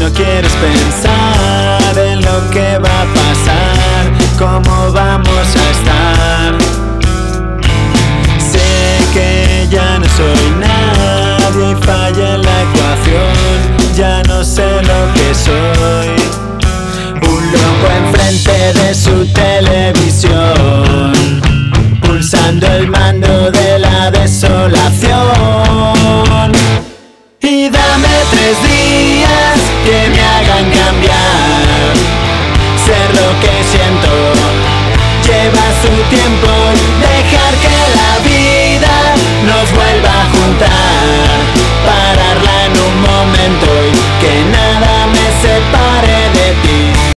no quieres pensar en lo que va a pasar, cómo vamos a estar. Sé que ya no soy nadie y falla en la ecuación, ya no sé lo que soy. Un loco enfrente de su televisión, pulsando el mando. tiempo.